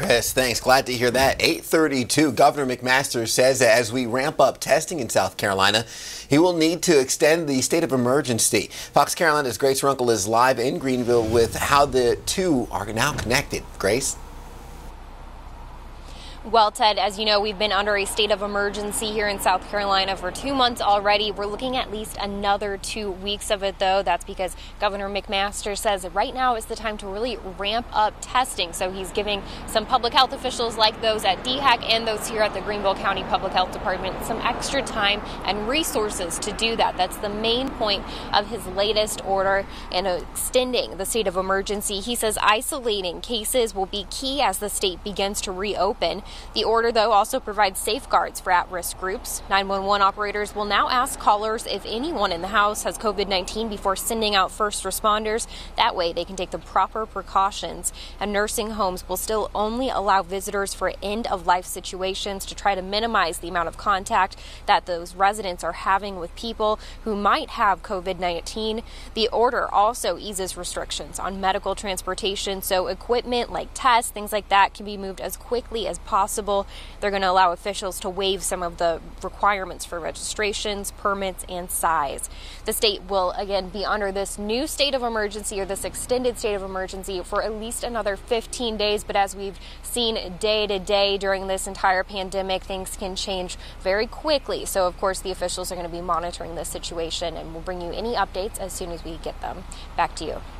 Chris, thanks. Glad to hear that. 832, Governor McMaster says that as we ramp up testing in South Carolina, he will need to extend the state of emergency. Fox Carolina's Grace Runkel is live in Greenville with how the two are now connected. Grace? Well, Ted, as you know, we've been under a state of emergency here in South Carolina for two months already. We're looking at least another two weeks of it, though. That's because Governor McMaster says right now is the time to really ramp up testing. So he's giving some public health officials like those at DHEC and those here at the Greenville County Public Health Department some extra time and resources to do that. That's the main point of his latest order in extending the state of emergency. He says isolating cases will be key as the state begins to reopen. The order, though, also provides safeguards for at risk groups. 911 operators will now ask callers if anyone in the house has COVID 19 before sending out first responders. That way, they can take the proper precautions. And nursing homes will still only allow visitors for end of life situations to try to minimize the amount of contact that those residents are having with people who might have COVID 19. The order also eases restrictions on medical transportation, so equipment like tests, things like that, can be moved as quickly as possible possible. They're going to allow officials to waive some of the requirements for registrations, permits, and size. The state will again be under this new state of emergency or this extended state of emergency for at least another 15 days. But as we've seen day to day during this entire pandemic, things can change very quickly. So, of course, the officials are going to be monitoring this situation and we'll bring you any updates as soon as we get them. Back to you.